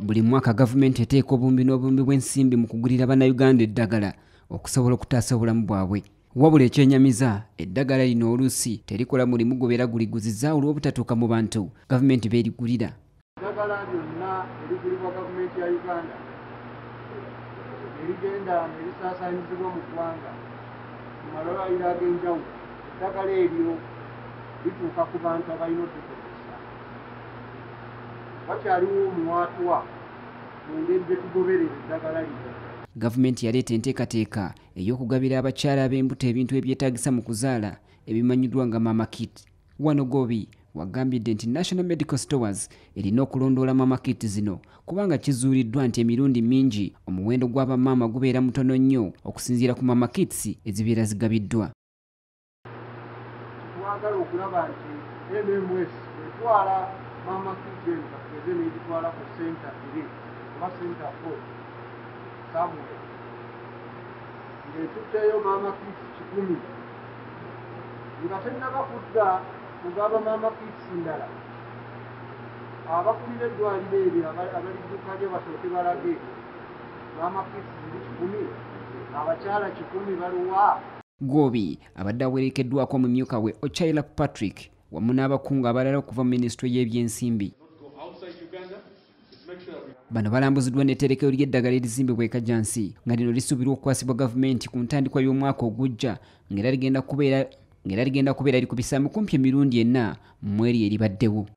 buli mwaka gavumenti eteeka obumbi n'obumbi bw'ensimbi mu kugulira bannayuganda eddagala okusobola okutaasa obulamu bwabwe. Wabula ekyenyamiza eddagala lino oluusi terikola mulimu gubeera guliguziza olw'obutatuuka mu bantu. Gavumenti beerigulira. Eddagala lyonna erigulibwa gavumenti ya uganda erigenda nerisaasaanyizibwa mu ggwanga mu malwaliro ag'enjawulo. Eddagala eryo lituuka ku bantu abalina otukozesa wakyaliwo omuwaatwa mu ngeri gye tugoberera eddagala lino. Gavumenti yaleeta enteekateeka ey'okugabira abakyala ab'embuto ebintu ebyetaagisa mu kuzaala ebimanyiddwa nga mama kit. Wano gobi wagambidde nti national medical stores erina okulondoola mama kit zino kubanga kizuuliddwa nti emirundi mingi omuwendo gw'abamaama gubeera mutono nnyo okusinziira ku mama kits ezibeera zigabiddwa. Twagala okulaba nti mms etwala mama kit eno katugeze neegitwala ku senta eri oba senta four samwe ng'etutteyo mama kit kikumi nga tennaba kudda kugaba mama kits ndala. Abakulira eddwaliro eryo abalidduka lye basooke balage. Mama kits ziri kikumi abakyala kikumi baluwa. Gobi abadde awerekeddwako omumyuka we ochaila patrick wamu n'abakungu abalala okuva mu minisitule y'ebyensimbi. Bano balambuziddwa n'etterekero ly'eddagala erizimbibwa ekajansi nga lino lisuubirwa okukwasibwa gavumenti ku ntandikwa y'omwaka ogujja ng'era ligenda kubeera ng'era ligenda kubeera likubisa mu kumpi emirundi enna mu eri eribaddewo